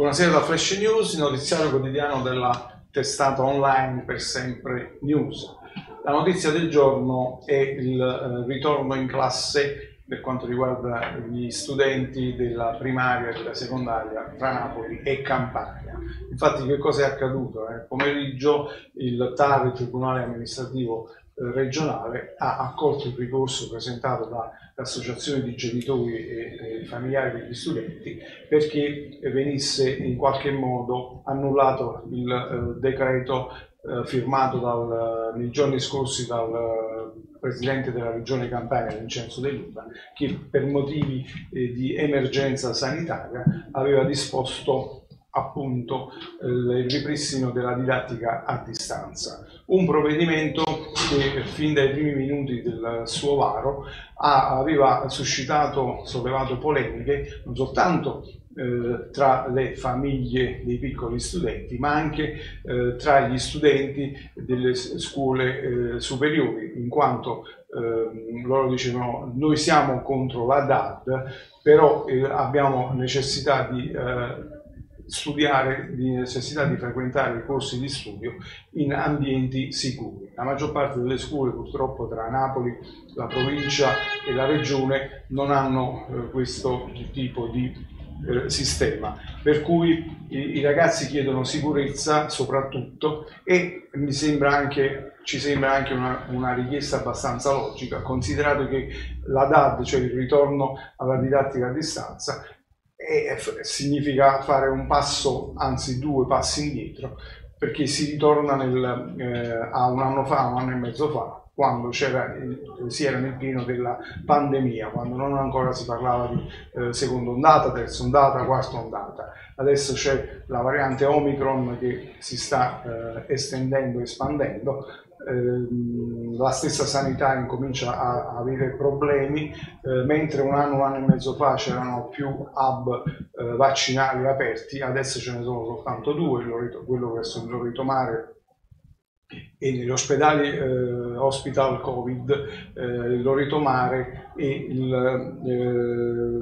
Buonasera da Flash News, notiziario quotidiano della testata online per sempre news. La notizia del giorno è il eh, ritorno in classe per quanto riguarda gli studenti della primaria e della secondaria tra Napoli e Campania. Infatti che cosa è accaduto? Nel pomeriggio il TAR, il Tribunale Amministrativo eh, regionale ha accolto il ricorso presentato dall'associazione di genitori e, familiari degli studenti perché venisse in qualche modo annullato il eh, decreto eh, firmato dal, nei giorni scorsi dal Presidente della Regione Campania, Vincenzo De Luca, che per motivi di emergenza sanitaria aveva disposto appunto il ripristino della didattica a distanza. Un provvedimento che fin dai primi minuti del suo varo aveva suscitato, sollevato polemiche non soltanto eh, tra le famiglie dei piccoli studenti, ma anche eh, tra gli studenti delle scuole eh, superiori, in quanto ehm, loro dicevano noi siamo contro la DAD, però eh, abbiamo necessità di eh, studiare, di necessità di frequentare i corsi di studio in ambienti sicuri. La maggior parte delle scuole purtroppo tra Napoli, la provincia e la regione non hanno eh, questo tipo di eh, sistema, per cui i, i, ragazzi chiedono sicurezza soprattutto e mi sembra anche, ci sembra anche una, una richiesta abbastanza logica, considerato che la DAD, cioè il ritorno alla didattica a distanza, e significa fare un passo, anzi due passi indietro, perché si ritorna nel, eh, a un anno fa, un anno e mezzo fa, quando si era nel pieno della pandemia, quando non ancora si parlava di eh, seconda ondata, terza ondata, quarta ondata. Adesso c'è la variante Omicron che si sta eh, estendendo, espandendo, Ehm, la stessa sanità incomincia a, avere problemi, eh, mentre un anno, un anno e mezzo fa c'erano più hub eh, vaccinali aperti, adesso ce ne sono soltanto due, quello verso il Lorito Mare e negli ospedali eh, Hospital Covid, eh, il Lorito Mare e eh,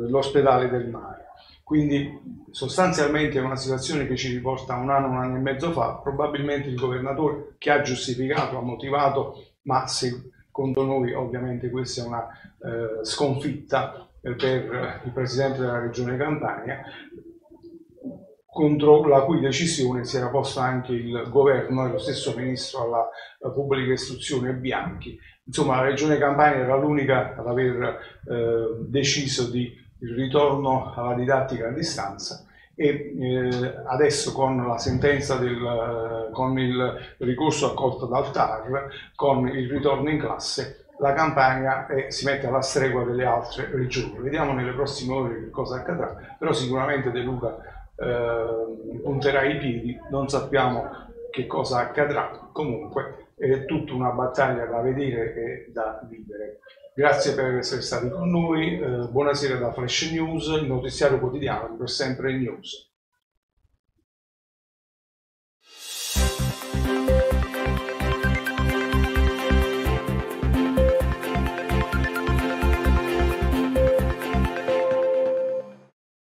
l'ospedale del mare. Quindi sostanzialmente è una situazione che ci riporta un anno, un anno e mezzo fa, probabilmente il governatore che ha giustificato, ha motivato, ma secondo noi ovviamente questa è una eh, sconfitta per il Presidente della Regione Campania, contro la cui decisione si era posto anche il governo e lo stesso ministro alla pubblica istruzione Bianchi. Insomma, la Regione Campania era l'unica ad aver eh, deciso di il ritorno alla didattica a distanza e eh, adesso con la sentenza del, con il ricorso accolto dal TAR, con il ritorno in classe, la Campania è, si mette alla stregua delle altre regioni. Vediamo nelle prossime ore che cosa accadrà, però sicuramente De Luca eh, punterà i piedi, non sappiamo che cosa accadrà, comunque è tutta una battaglia da vedere e da vivere. Grazie per essere stati con noi, eh, buonasera da Flash News, il notiziario quotidiano per sempre news.